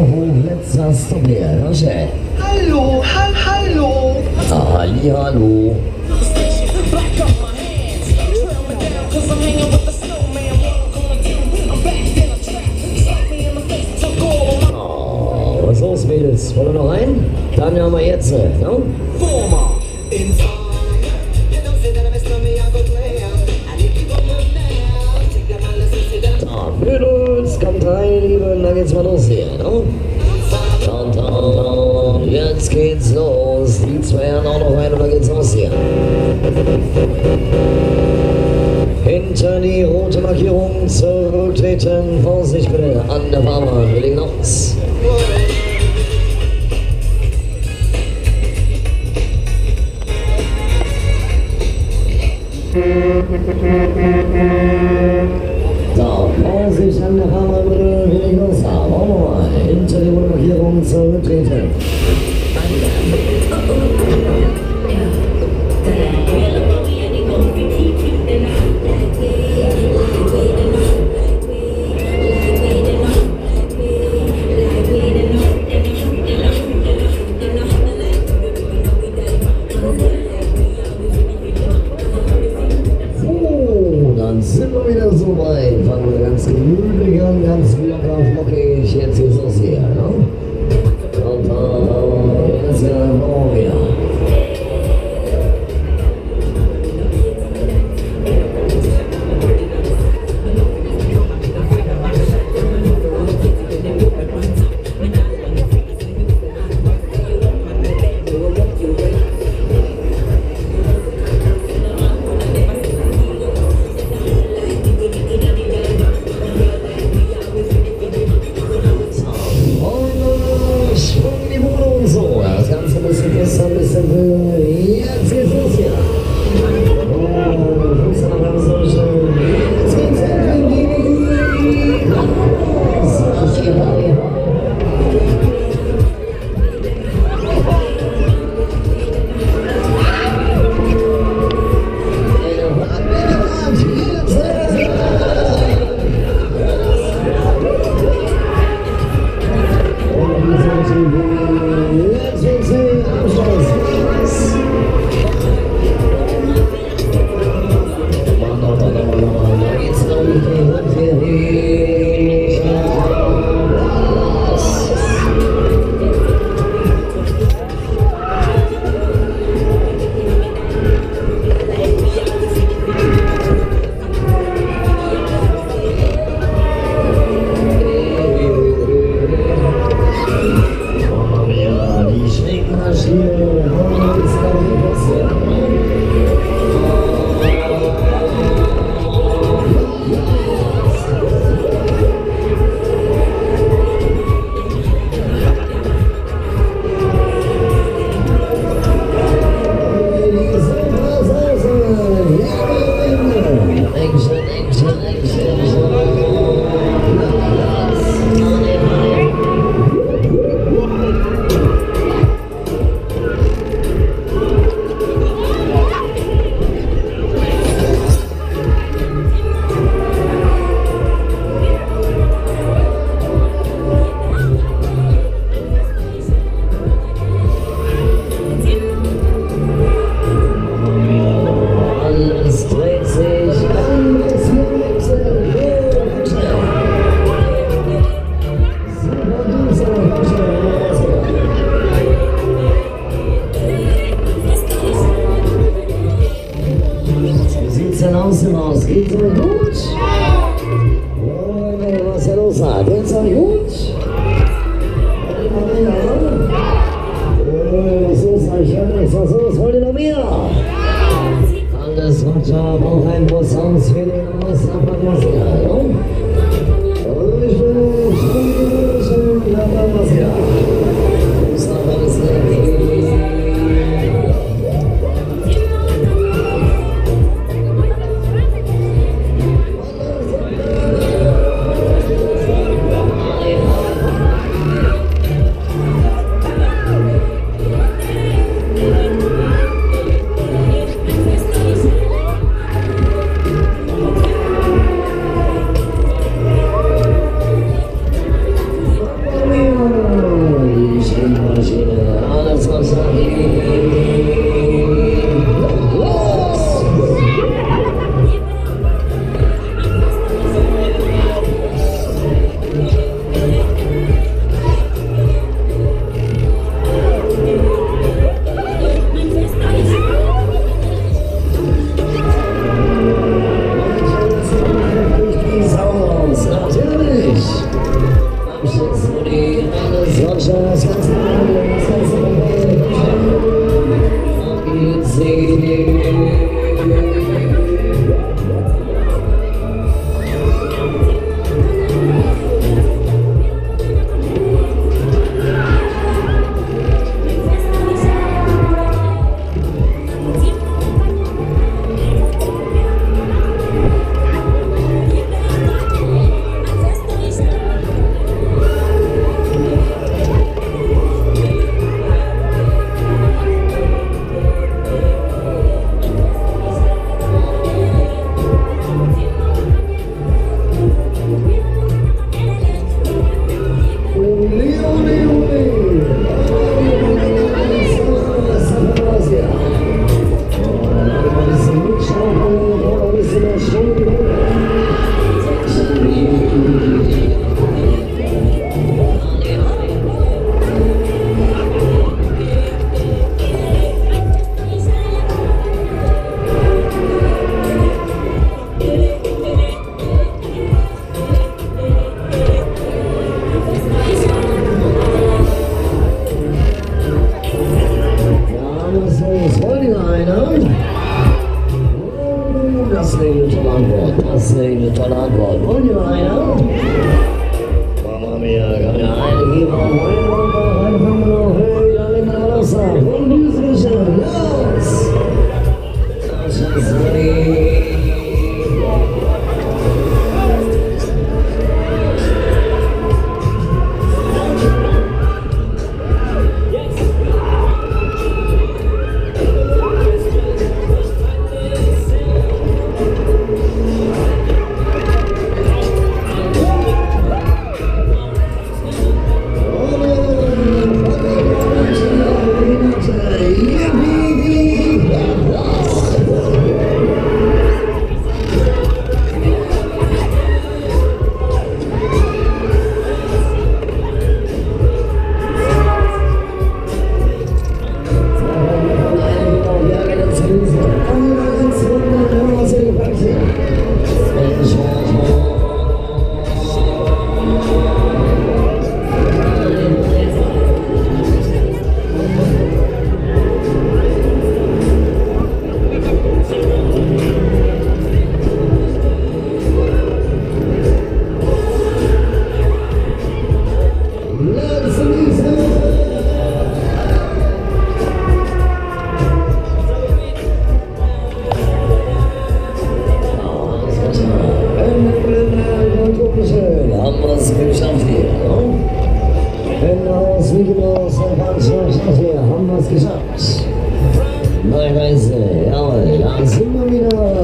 Aufruf, letzter Stopp hier. Na schnell. Hallo, hall, hallo. Ah, halli, hallo. Oh, was los, Mädels? Wollen wir noch ein? Dann haben wir jetzt, ne? Da, Kommt rein, Lieben, dann geht's mal los hier, ne? Tan, tan, tan. Jetzt geht's los. Die zwei haben auch noch rein und dann geht's los hier. Hinter die rote Markierung zurücktreten. Vorsicht bitte an der Fahrbahn. Wir legen los. Da, Vorsicht an der wollen wir mal. Hinter die rote Markierung zurücktreten. So, dann sind wir wieder so weit. Ganz gemütlich an, ganz locker, flockig. Jetzt geht's los hier. Yeah. say Wir ne? Haben es geschafft. Neue Reise, jawohl, da sind wir wieder.